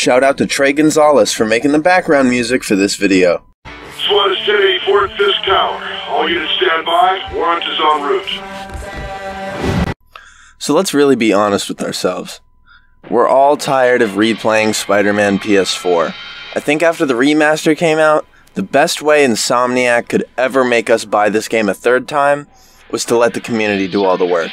Shout out to Trey Gonzalez for making the background music for this video. SWAT is 1084 at Fisk Tower. All units stand by. Warrant is en route. So let's really be honest with ourselves. We're all tired of replaying Spider Man PS4. I think after the remaster came out, the best way Insomniac could ever make us buy this game a third time was to let the community do all the work.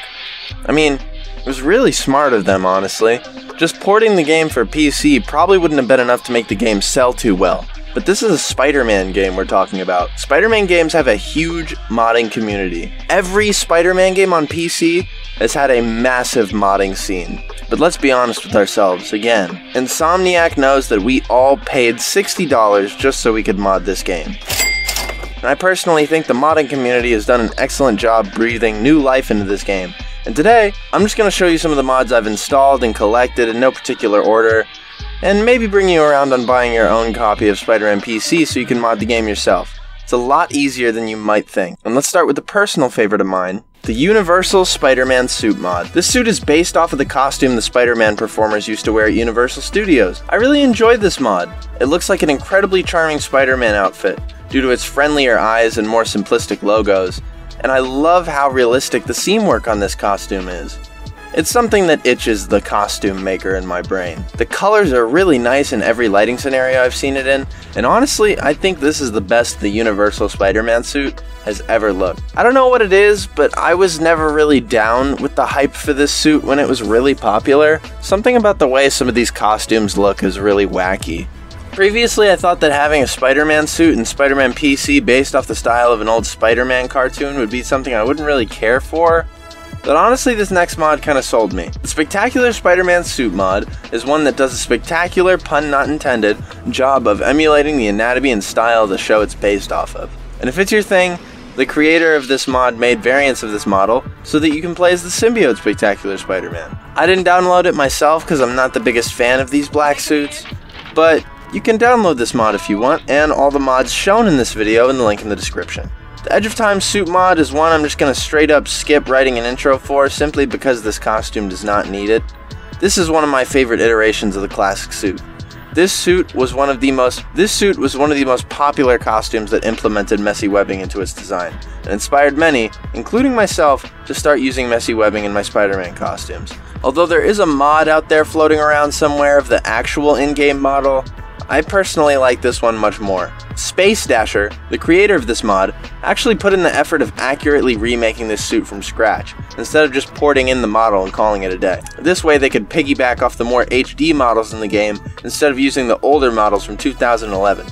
I mean, was really smart of them, honestly. Just porting the game for PC probably wouldn't have been enough to make the game sell too well. But this is a Spider Man game we're talking about. Spider Man games have a huge modding community. Every Spider Man game on PC has had a massive modding scene. But let's be honest with ourselves again. Insomniac knows that we all paid $60 just so we could mod this game. And I personally think the modding community has done an excellent job breathing new life into this game. And today, I'm just going to show you some of the mods I've installed and collected in no particular order, and maybe bring you around on buying your own copy of Spider-Man PC so you can mod the game yourself. It's a lot easier than you might think. And let's start with a personal favorite of mine, the Universal Spider-Man suit mod. This suit is based off of the costume the Spider-Man performers used to wear at Universal Studios. I really enjoyed this mod. It looks like an incredibly charming Spider-Man outfit due to its friendlier eyes and more simplistic logos, and I love how realistic the seam work on this costume is. It's something that itches the costume maker in my brain. The colors are really nice in every lighting scenario I've seen it in, and honestly, I think this is the best the Universal Spider-Man suit has ever looked. I don't know what it is, but I was never really down with the hype for this suit when it was really popular. Something about the way some of these costumes look is really wacky. Previously, I thought that having a Spider-Man suit and Spider-Man PC based off the style of an old Spider-Man cartoon would be something I wouldn't really care for, but honestly, this next mod kind of sold me. The Spectacular Spider-Man Suit mod is one that does a spectacular, pun not intended, job of emulating the anatomy and style of the show it's based off of. And if it's your thing, the creator of this mod made variants of this model so that you can play as the symbiote Spectacular Spider-Man. I didn't download it myself because I'm not the biggest fan of these black suits, but you can download this mod if you want, and all the mods shown in this video in the link in the description. The Edge of Time suit mod is one I'm just going to straight up skip writing an intro for simply because this costume does not need it. This is one of my favorite iterations of the classic suit. This suit was one of the most this suit was one of the most popular costumes that implemented messy webbing into its design and inspired many, including myself, to start using messy webbing in my Spider-Man costumes. Although there is a mod out there floating around somewhere of the actual in-game model, I personally like this one much more. Space Dasher, the creator of this mod, actually put in the effort of accurately remaking this suit from scratch, instead of just porting in the model and calling it a day. This way they could piggyback off the more HD models in the game instead of using the older models from 2011.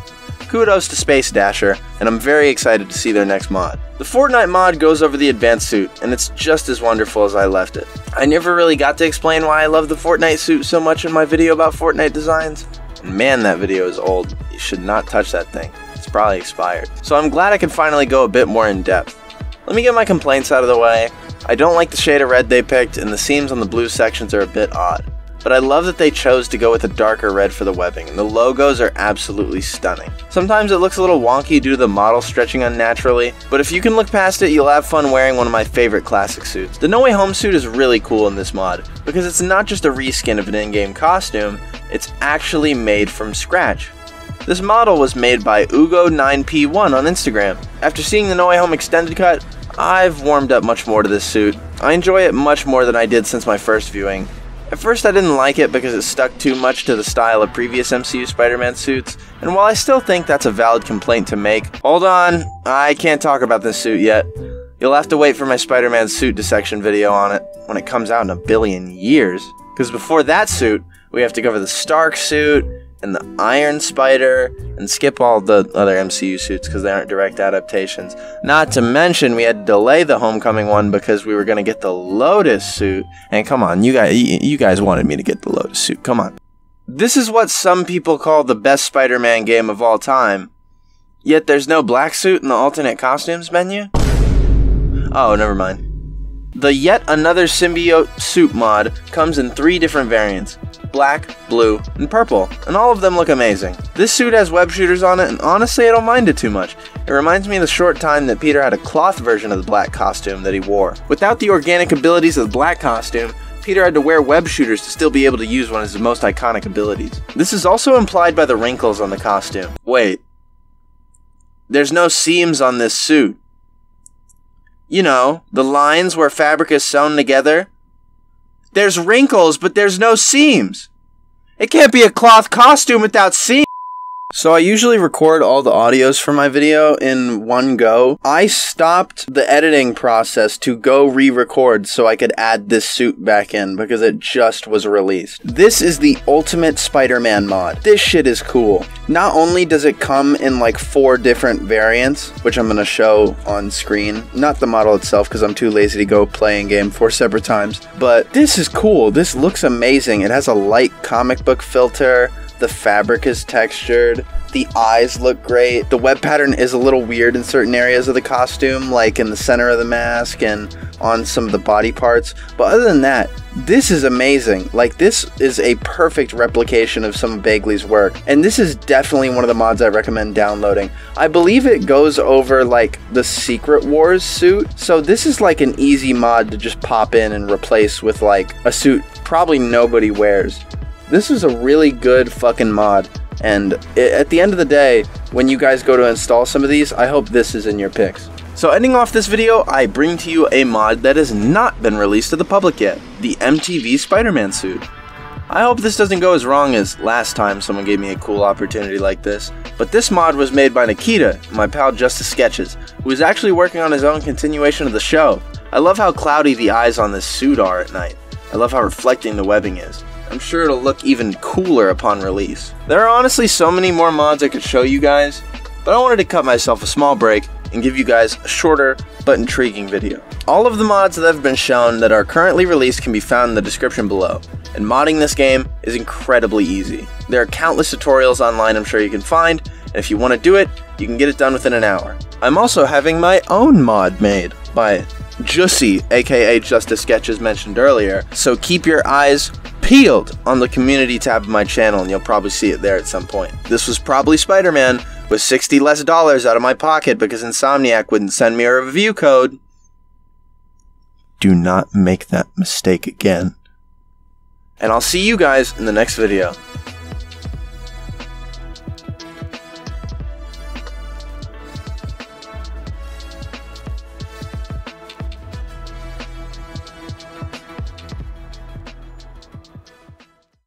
Kudos to Space Dasher, and I'm very excited to see their next mod. The Fortnite mod goes over the advanced suit, and it's just as wonderful as I left it. I never really got to explain why I love the Fortnite suit so much in my video about Fortnite designs, Man, that video is old. You should not touch that thing. It's probably expired. So I'm glad I can finally go a bit more in depth. Let me get my complaints out of the way. I don't like the shade of red they picked, and the seams on the blue sections are a bit odd. But I love that they chose to go with a darker red for the webbing, and the logos are absolutely stunning. Sometimes it looks a little wonky due to the model stretching unnaturally, but if you can look past it, you'll have fun wearing one of my favorite classic suits. The No Way Home suit is really cool in this mod, because it's not just a reskin of an in-game costume, it's actually made from scratch. This model was made by Ugo9P1 on Instagram. After seeing the No Way Home extended cut, I've warmed up much more to this suit. I enjoy it much more than I did since my first viewing. At first I didn't like it because it stuck too much to the style of previous MCU Spider-Man suits, and while I still think that's a valid complaint to make, hold on, I can't talk about this suit yet. You'll have to wait for my Spider-Man suit dissection video on it when it comes out in a billion years. Because before that suit, we have to cover the Stark suit and the Iron Spider and skip all the other MCU suits because they aren't direct adaptations. Not to mention we had to delay the Homecoming one because we were going to get the Lotus suit. And come on, you guys you guys wanted me to get the Lotus suit. Come on. This is what some people call the best Spider-Man game of all time. Yet there's no black suit in the alternate costumes menu? Oh, never mind. The Yet Another Symbiote Suit mod comes in three different variants black, blue, and purple, and all of them look amazing. This suit has web shooters on it, and honestly, I don't mind it too much. It reminds me of the short time that Peter had a cloth version of the black costume that he wore. Without the organic abilities of the black costume, Peter had to wear web shooters to still be able to use one of his most iconic abilities. This is also implied by the wrinkles on the costume. Wait. There's no seams on this suit. You know, the lines where fabric is sewn together. There's wrinkles, but there's no seams. It can't be a cloth costume without seams. So I usually record all the audios for my video in one go. I stopped the editing process to go re-record so I could add this suit back in because it just was released. This is the ultimate Spider-Man mod. This shit is cool. Not only does it come in like four different variants, which I'm gonna show on screen, not the model itself because I'm too lazy to go play in game four separate times, but this is cool. This looks amazing. It has a light comic book filter. The fabric is textured. The eyes look great. The web pattern is a little weird in certain areas of the costume, like in the center of the mask and on some of the body parts. But other than that, this is amazing. Like, this is a perfect replication of some of Bagley's work. And this is definitely one of the mods I recommend downloading. I believe it goes over, like, the Secret Wars suit. So this is like an easy mod to just pop in and replace with, like, a suit probably nobody wears. This is a really good fucking mod. And at the end of the day, when you guys go to install some of these, I hope this is in your picks. So ending off this video, I bring to you a mod that has not been released to the public yet, the MTV Spider-Man suit. I hope this doesn't go as wrong as last time someone gave me a cool opportunity like this, but this mod was made by Nikita, my pal Justice Sketches, who is actually working on his own continuation of the show. I love how cloudy the eyes on this suit are at night. I love how reflecting the webbing is. I'm sure it'll look even cooler upon release. There are honestly so many more mods I could show you guys, but I wanted to cut myself a small break and give you guys a shorter but intriguing video. All of the mods that have been shown that are currently released can be found in the description below, and modding this game is incredibly easy. There are countless tutorials online I'm sure you can find, and if you want to do it, you can get it done within an hour. I'm also having my own mod made by Jussie, aka Justice Sketches mentioned earlier, so keep your eyes peeled on the community tab of my channel and you'll probably see it there at some point. This was probably Spider-Man with 60 less dollars out of my pocket because Insomniac wouldn't send me a review code. Do not make that mistake again. And I'll see you guys in the next video.